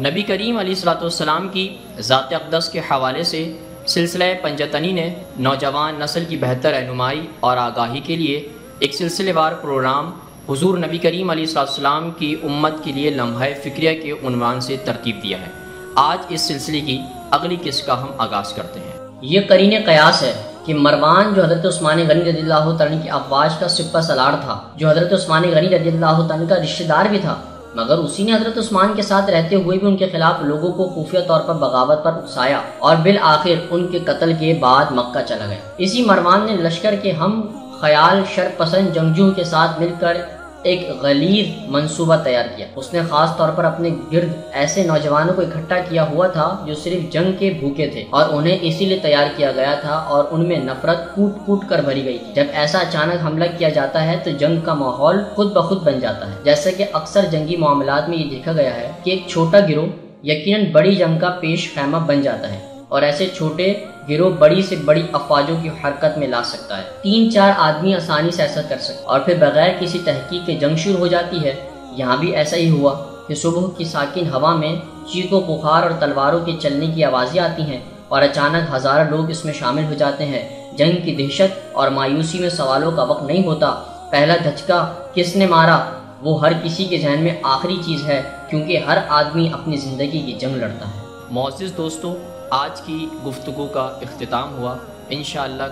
नबी करीम सलाम की ज़ात अक़दस के हवाले से सिलसिला पंजतनी ने नौजवान नस्ल की बेहतर रहनुमाई और आगाही के लिए एक सिलसिलेवार प्रोग्राम हुजूर नबी करीम सलाम की उम्मत के लिए लम्हा फ़िक्रिया के उनवान से तरतीब दिया है। आज इस सिलसिले की अगली किस्त का हम आगाज़ करते हैं। ये करीन कयास है कि मरवान जो हज़रत उस्मान गनी रज़ी अल्लाह की अफवाज का सिप्पा सलार था, जो हज़रत उस्मान गनी रज़ी अल्लाह का रिश्तेदार भी था मगर उसी ने हज़रत उस्मान के साथ रहते हुए भी उनके खिलाफ लोगों को खुफिया तौर पर बगावत पर उकसाया और बिल आखिर उनके कत्ल के बाद मक्का चला गया। इसी मरवान ने लश्कर के हम ख्याल शर पसंद जंगजू के साथ मिलकर एक गलीर मंसूबा तैयार किया। उसने खास तौर पर अपने गिर्द ऐसे नौजवानों को इकट्ठा किया हुआ था जो सिर्फ़ जंग के भूखे थे और उन्हें इसीलिए तैयार किया गया था और उनमें नफरत कूट कूट कर भरी गई थी। जब ऐसा अचानक हमला किया जाता है तो जंग का माहौल खुद ब खुद बन जाता है। जैसे की अक्सर जंगी मामला में ये देखा गया है की एक छोटा गिरोह, यकीनन बड़ी जंग का पेश खैमा बन जाता है। और ऐसे छोटे गिरोह बड़ी से बड़ी अफवाजों की हरकत में ला सकता है। तीन चार आदमी आसानी से ऐसा कर सकते और फिर बगैर किसी तहकीक के जंग शुरू हो जाती है। यहाँ भी ऐसा ही हुआ कि सुबह की साकिन हवा में चीखों, पुखार और तलवारों के चलने की आवाज़ें आती हैं और अचानक हज़ारों लोग इसमें शामिल हो जाते हैं। जंग की दहशत और मायूसी में सवालों का वक्त नहीं होता। पहला धचका किसने मारा? वो हर किसी के जहन में आखिरी चीज़ है, क्योंकि हर आदमी अपनी ज़िंदगी की जंग लड़ता है। मोज़ दोस्तों आज की गुफ्तु का अख्ताम हुआ। इन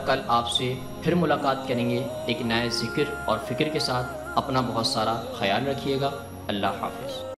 कल आपसे फिर मुलाकात करेंगे। एक नए ज़िक्र और फ़िक्र के साथ अपना बहुत सारा ख्याल रखिएगा। अल्लाह हाफिज़।